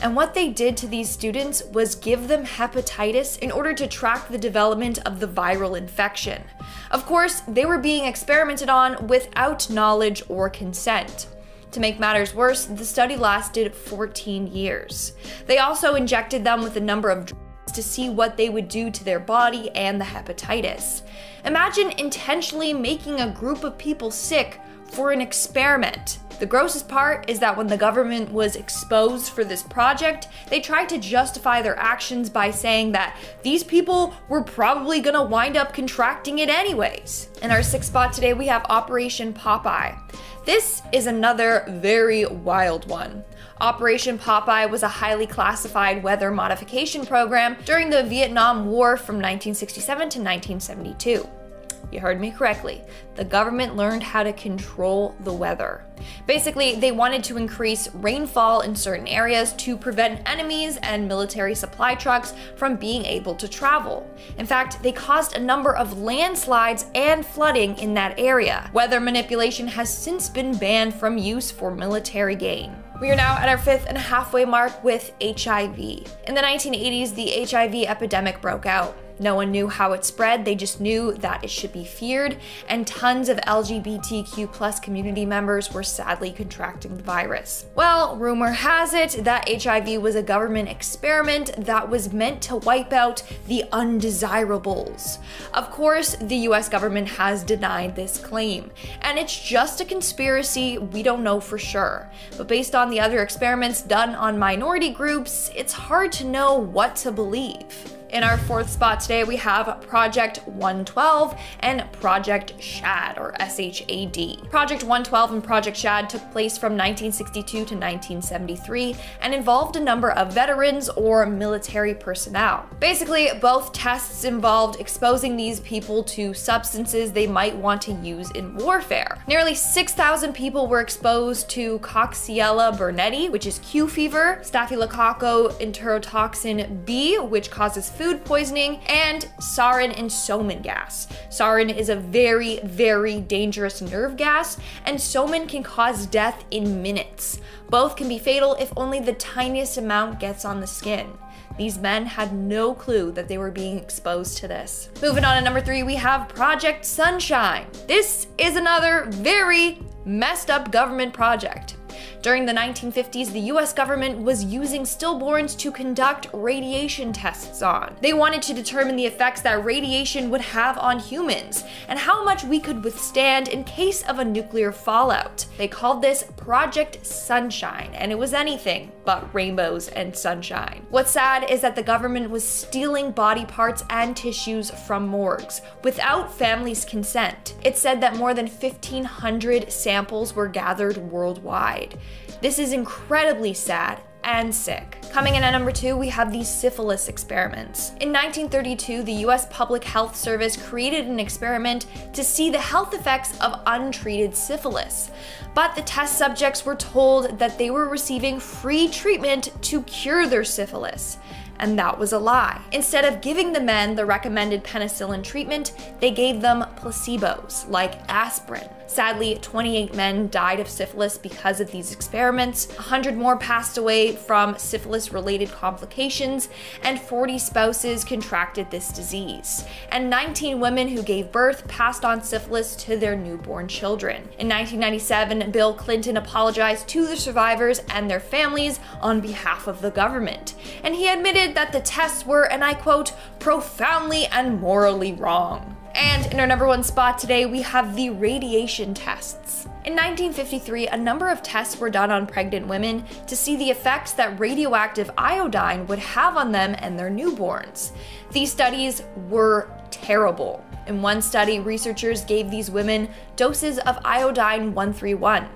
Speaker 1: And what they did to these students was give them hepatitis in order to track the development of the viral infection. Of course, they were being experimented on without knowledge or consent. To make matters worse, the study lasted 14 years. They also injected them with a number of drugs to see what they would do to their body and the hepatitis. Imagine intentionally making a group of people sick for an experiment. The grossest part is that when the government was exposed for this project, they tried to justify their actions by saying that these people were probably gonna wind up contracting it anyways. In our sixth spot today, we have Operation Popeye. This is another very wild one. Operation Popeye was a highly classified weather modification program during the Vietnam War from 1967 to 1972. You heard me correctly. The government learned how to control the weather. Basically, they wanted to increase rainfall in certain areas to prevent enemies and military supply trucks from being able to travel. In fact, they caused a number of landslides and flooding in that area. Weather manipulation has since been banned from use for military gain. We are now at our fifth and halfway mark with HIV. In the 1980s, the HIV epidemic broke out. No one knew how it spread, they just knew that it should be feared, and tons of LGBTQ plus community members were sadly contracting the virus. Well, rumor has it that HIV was a government experiment that was meant to wipe out the undesirables. Of course, the US government has denied this claim, and it's just a conspiracy, we don't know for sure. But based on the other experiments done on minority groups, it's hard to know what to believe. In our fourth spot today, we have Project 112 and Project SHAD, or SHAD. Project 112 and Project SHAD took place from 1962 to 1973 and involved a number of veterans or military personnel. Basically, both tests involved exposing these people to substances they might want to use in warfare. Nearly 6,000 people were exposed to Coxiella burnetii, which is Q fever, Staphylococcal enterotoxin B, which causes food poisoning, and sarin and soman gas. Sarin is a very, very dangerous nerve gas, and soman can cause death in minutes. Both can be fatal if only the tiniest amount gets on the skin. These men had no clue that they were being exposed to this. Moving on to number three, we have Project Sunshine. This is another very messed up government project. During the 1950s, the US government was using stillborns to conduct radiation tests on. They wanted to determine the effects that radiation would have on humans and how much we could withstand in case of a nuclear fallout. They called this Project Sunshine, and it was anything but rainbows and sunshine. What's sad is that the government was stealing body parts and tissues from morgues without families' consent. It said that more than 1,500 samples were gathered worldwide. This is incredibly sad and sick. Coming in at number two, we have the syphilis experiments. In 1932, the US Public Health Service created an experiment to see the health effects of untreated syphilis. But the test subjects were told that they were receiving free treatment to cure their syphilis and that was a lie. Instead of giving the men the recommended penicillin treatment, they gave them placebos, like aspirin. Sadly, 28 men died of syphilis because of these experiments, 100 more passed away from syphilis related complications, and 40 spouses contracted this disease. And 19 women who gave birth passed on syphilis to their newborn children. In 1997, Bill Clinton apologized to the survivors and their families on behalf of the government. And he admitted that the tests were, and I quote, profoundly and morally wrong. And in our number one spot today, we have the radiation tests. In 1953, a number of tests were done on pregnant women to see the effects that radioactive iodine would have on them and their newborns. These studies were terrible. In one study, researchers gave these women doses of iodine 131.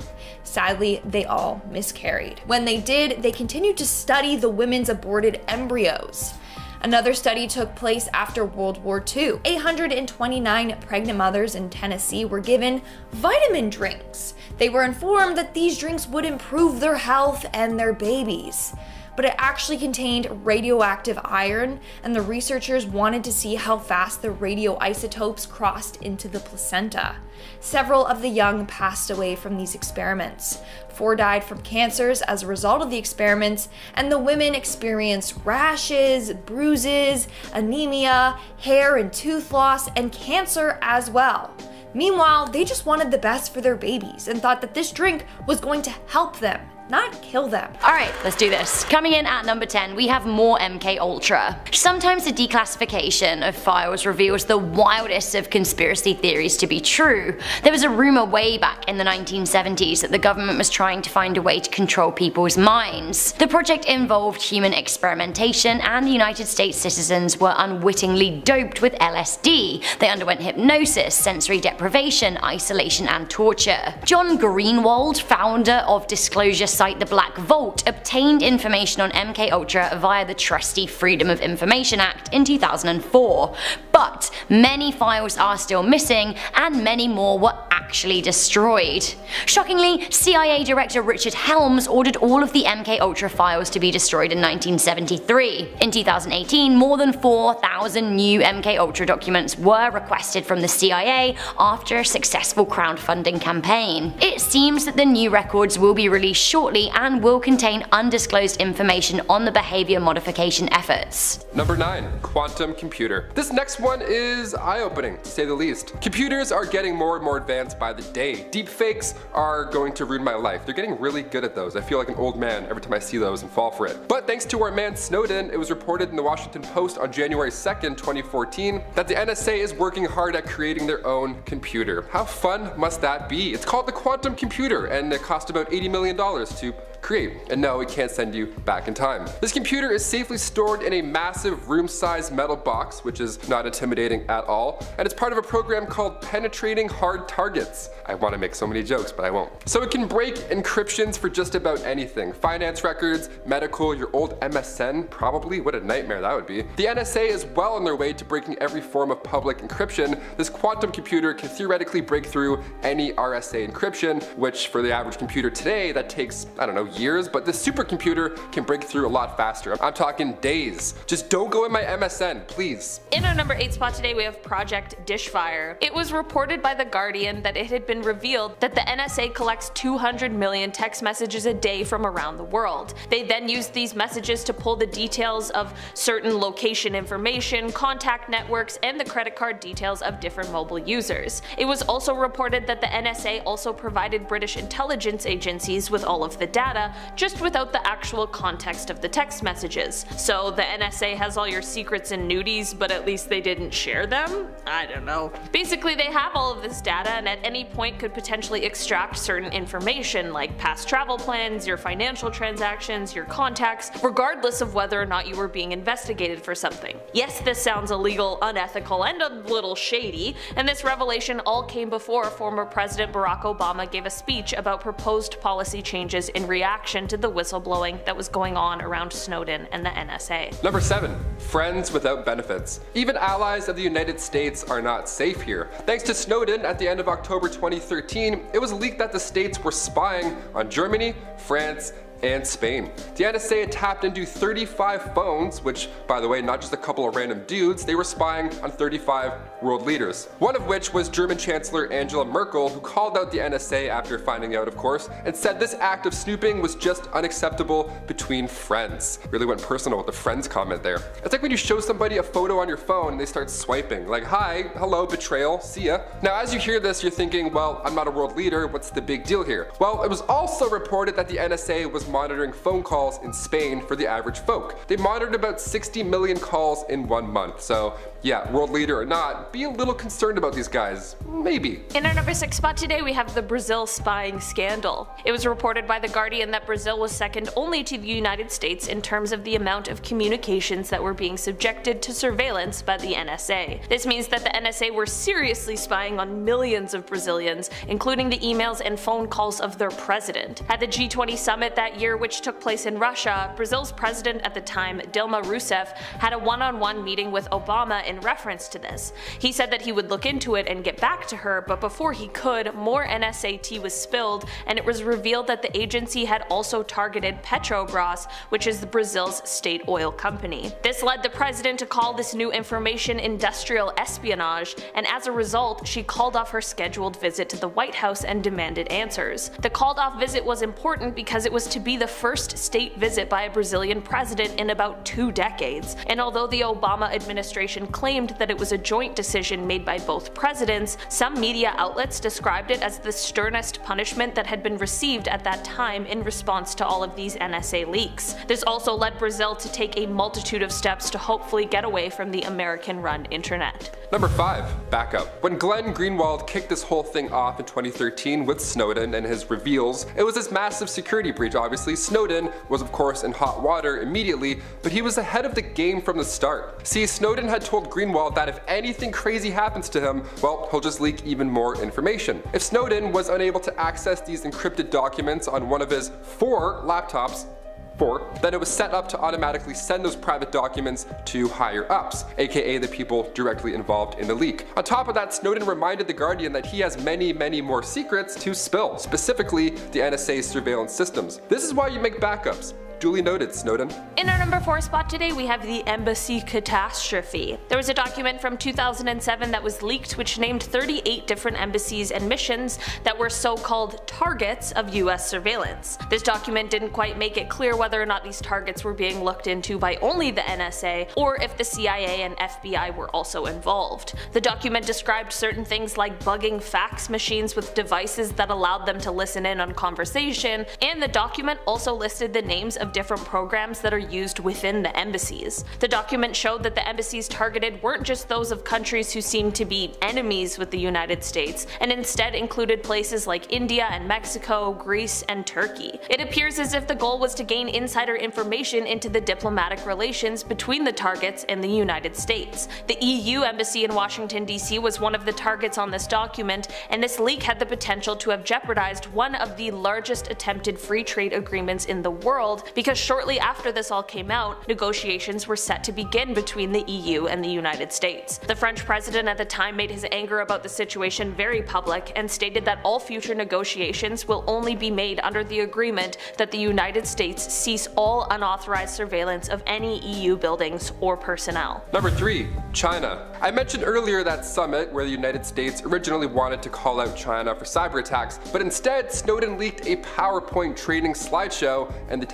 Speaker 1: Sadly, they all miscarried. When they did, they continued to study the women's aborted embryos. Another study took place after World War II. 829 pregnant mothers in Tennessee were given vitamin drinks. They were informed that these drinks would improve their health and their babies but it actually contained radioactive iron, and the researchers wanted to see how fast the radioisotopes crossed into the placenta. Several of the young passed away from these experiments. Four died from cancers as a result of the experiments, and the women experienced rashes, bruises, anemia, hair and tooth loss, and cancer as well. Meanwhile, they just wanted the best for their babies and thought that this drink was going to help them not kill them.
Speaker 4: Alright, let's do this. Coming in at number 10, we have more MK Ultra. Sometimes the declassification of files reveals the wildest of conspiracy theories to be true. There was a rumor way back in the 1970s that the government was trying to find a way to control people's minds. The project involved human experimentation and the United States citizens were unwittingly doped with LSD. They underwent hypnosis, sensory deprivation, isolation and torture. John Greenewald, founder of Disclosure site The Black Vault obtained information on MK Ultra via the trusty Freedom of Information Act in 2004, but many files are still missing and many more were actually destroyed. Shockingly, CIA Director Richard Helms ordered all of the MK Ultra files to be destroyed in 1973. In 2018, more than 4,000 new MK Ultra documents were requested from the CIA after a successful crowdfunding campaign. It seems that the new records will be released shortly shortly and will contain undisclosed information on the behavior modification efforts.
Speaker 5: Number 9. Quantum Computer. This next one is eye-opening, to say the least. Computers are getting more and more advanced by the day. Deepfakes are going to ruin my life. They're getting really good at those. I feel like an old man every time I see those and fall for it. But thanks to our man Snowden, it was reported in the Washington Post on January 2nd, 2014, that the NSA is working hard at creating their own computer. How fun must that be? It's called the quantum computer and it cost about $80 million tube create. And no, it can't send you back in time. This computer is safely stored in a massive room-sized metal box, which is not intimidating at all, and it's part of a program called Penetrating Hard Targets. I want to make so many jokes, but I won't. So it can break encryptions for just about anything. Finance records, medical, your old MSN, probably. What a nightmare that would be. The NSA is well on their way to breaking every form of public encryption. This quantum computer can theoretically break through any RSA encryption, which for the average computer today, that takes, I don't know, years, but this supercomputer can break through a lot faster. I'm talking days. Just don't go in my MSN, please.
Speaker 3: In our number 8 spot today we have Project Dishfire. It was reported by The Guardian that it had been revealed that the NSA collects 200 million text messages a day from around the world. They then used these messages to pull the details of certain location information, contact networks, and the credit card details of different mobile users. It was also reported that the NSA also provided British intelligence agencies with all of the data, just without the actual context of the text messages. So the NSA has all your secrets and nudies, but at least they didn't share them? I don't know. Basically they have all of this data and at any point could potentially extract certain information like past travel plans, your financial transactions, your contacts, regardless of whether or not you were being investigated for something. Yes, this sounds illegal, unethical, and a little shady, and this revelation all came before former President Barack Obama gave a speech about proposed policy changes in reaction to the whistleblowing that was going on around Snowden and the NSA.
Speaker 5: Number 7. Friends without benefits. Even allies of the United States are not safe here. Thanks to Snowden, at the end of October 2013, it was leaked that the states were spying on Germany, France, and Spain. The NSA tapped into 35 phones, which by the way, not just a couple of random dudes, they were spying on 35 world leaders. One of which was German Chancellor Angela Merkel, who called out the NSA after finding out of course, and said this act of snooping was just unacceptable between friends. Really went personal with the friends comment there. It's like when you show somebody a photo on your phone and they start swiping, like hi, hello, betrayal, see ya. Now as you hear this, you're thinking, well, I'm not a world leader, what's the big deal here? Well, it was also reported that the NSA was monitoring phone calls in Spain for the average folk. They monitored about 60 million calls in one month, so yeah, world leader or not, be a little concerned about these guys. Maybe.
Speaker 3: In our number 6 spot today we have the Brazil spying scandal. It was reported by The Guardian that Brazil was second only to the United States in terms of the amount of communications that were being subjected to surveillance by the NSA. This means that the NSA were seriously spying on millions of Brazilians, including the emails and phone calls of their president. At the G20 summit that year, which took place in Russia, Brazil's president at the time, Dilma Rousseff, had a one-on-one meeting with Obama in reference to this. He said that he would look into it and get back to her, but before he could, more NSA NSAT was spilled and it was revealed that the agency had also targeted Petrobras, which is Brazil's state oil company. This led the president to call this new information industrial espionage, and as a result, she called off her scheduled visit to the White House and demanded answers. The called off visit was important because it was to be the first state visit by a Brazilian president in about two decades, and although the Obama administration claimed that it was a joint decision made by both presidents, some media outlets described it as the sternest punishment that had been received at that time in response to all of these NSA leaks. This also led Brazil to take a multitude of steps to hopefully get away from the American-run internet.
Speaker 5: Number 5. Backup. When Glenn Greenwald kicked this whole thing off in 2013 with Snowden and his reveals, it was this massive security breach obviously. Snowden was of course in hot water immediately, but he was ahead of the game from the start. See, Snowden had told Greenwald that if anything crazy happens to him, well, he'll just leak even more information. If Snowden was unable to access these encrypted documents on one of his four laptops, for, then it was set up to automatically send those private documents to higher ups, aka the people directly involved in the leak. On top of that, Snowden reminded The Guardian that he has many, many more secrets to spill, specifically the NSA's surveillance systems. This is why you make backups. Duly noted, Snowden.
Speaker 3: In our number 4 spot today we have the Embassy Catastrophe. There was a document from 2007 that was leaked which named 38 different embassies and missions that were so-called targets of US surveillance. This document didn't quite make it clear whether or not these targets were being looked into by only the NSA or if the CIA and FBI were also involved. The document described certain things like bugging fax machines with devices that allowed them to listen in on conversation, and the document also listed the names of of different programs that are used within the embassies. The document showed that the embassies targeted weren't just those of countries who seemed to be enemies with the United States, and instead included places like India and Mexico, Greece, and Turkey. It appears as if the goal was to gain insider information into the diplomatic relations between the targets and the United States. The EU embassy in Washington DC was one of the targets on this document, and this leak had the potential to have jeopardized one of the largest attempted free trade agreements in the world because shortly after this all came out, negotiations were set to begin between the EU and the United States. The French president at the time made his anger about the situation very public and stated that all future negotiations will only be made under the agreement that the United States cease all unauthorized surveillance of any EU buildings or personnel.
Speaker 5: Number 3. China. I mentioned earlier that summit where the United States originally wanted to call out China for cyber attacks, but instead Snowden leaked a PowerPoint training slideshow and the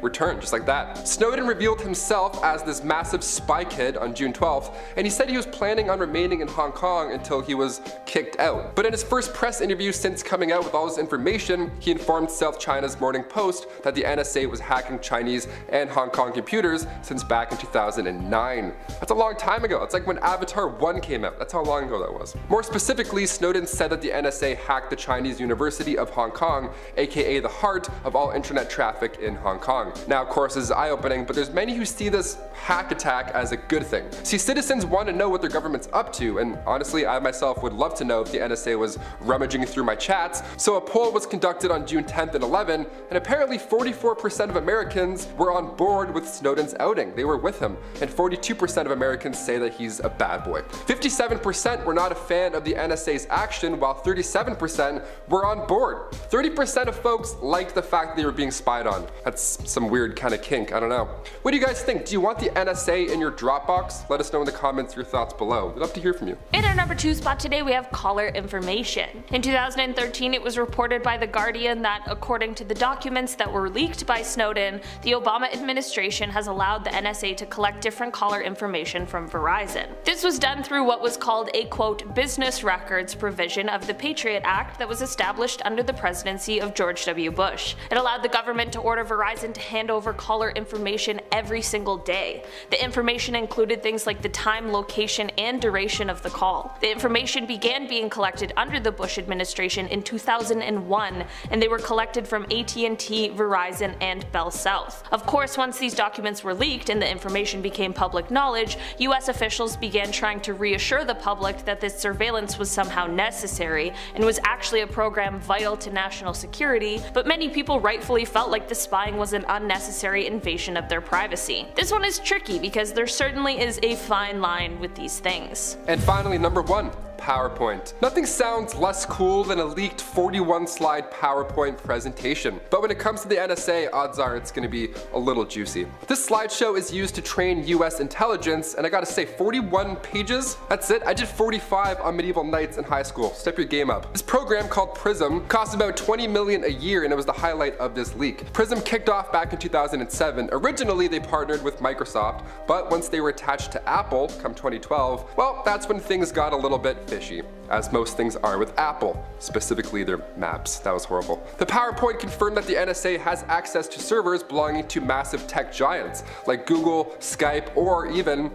Speaker 5: returned just like that. Snowden revealed himself as this massive spy kid on June 12th, and he said he was planning on remaining in Hong Kong until he was kicked out. But in his first press interview since coming out with all this information, he informed South China's Morning Post that the NSA was hacking Chinese and Hong Kong computers since back in 2009. That's a long time ago. It's like when Avatar 1 came out. That's how long ago that was. More specifically, Snowden said that the NSA hacked the Chinese University of Hong Kong, aka the heart of all internet traffic in Hong Kong. Now of course this is eye-opening, but there's many who see this hack attack as a good thing. See citizens want to know what their government's up to, and honestly I myself would love to know if the NSA was rummaging through my chats, so a poll was conducted on June 10th and 11, and apparently 44% of Americans were on board with Snowden's outing. They were with him, and 42% of Americans say that he's a bad boy. 57% were not a fan of the NSA's action, while 37% were on board. 30% of folks liked the fact they were being spied on. That's some weird kind of kink, I don't know. What do you guys think? Do you want the NSA in your Dropbox? Let us know in the comments your thoughts below. We'd love to hear from you.
Speaker 3: In our number 2 spot today we have caller information. In 2013 it was reported by The Guardian that according to the documents that were leaked by Snowden, the Obama administration has allowed the NSA to collect different caller information from Verizon. This was done through what was called a quote business records provision of the Patriot Act that was established under the presidency of George W. Bush. It allowed the government to order Verizon to hand over caller information every single day. The information included things like the time, location, and duration of the call. The information began being collected under the Bush administration in 2001, and they were collected from AT&T, Verizon, and Bell South. Of course, once these documents were leaked and the information became public knowledge, US officials began trying to reassure the public that this surveillance was somehow necessary and was actually a program vital to national security, but many people rightfully felt like the spying was an unnecessary invasion of their privacy. This one is tricky because there certainly is a fine line with these things.
Speaker 5: And finally, number one, PowerPoint. Nothing sounds less cool than a leaked 41 slide PowerPoint presentation, but when it comes to the NSA, odds are it's gonna be a little juicy. This slideshow is used to train US intelligence, and I gotta say, 41 pages? That's it? I did 45 on Medieval Knights in high school. Step your game up. This program called Prism cost about 20 million a year, and it was the highlight of this leak. Prism kicked off back in 2007. Originally, they partnered with Microsoft, but once they were attached to Apple, come 2012, well, that's when things got a little bit fishy, as most things are with Apple, specifically their maps. That was horrible. The PowerPoint confirmed that the NSA has access to servers belonging to massive tech giants like Google, Skype, or even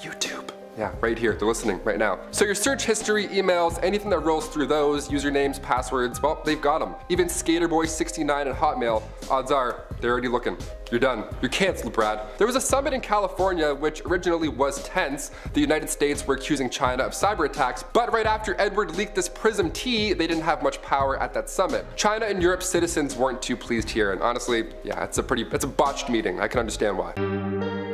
Speaker 5: YouTube. Yeah, right here, they're listening right now. So your search history, emails, anything that rolls through those, usernames, passwords, well, they've got them. Even Skaterboy69 and Hotmail, odds are, they're already looking. You're done. You're canceled, Brad. There was a summit in California which originally was tense. The United States were accusing China of cyber attacks, but right after Edward leaked this Prism T, they didn't have much power at that summit. China and Europe's citizens weren't too pleased here, and honestly, yeah, it's a pretty, it's a botched meeting. I can understand why.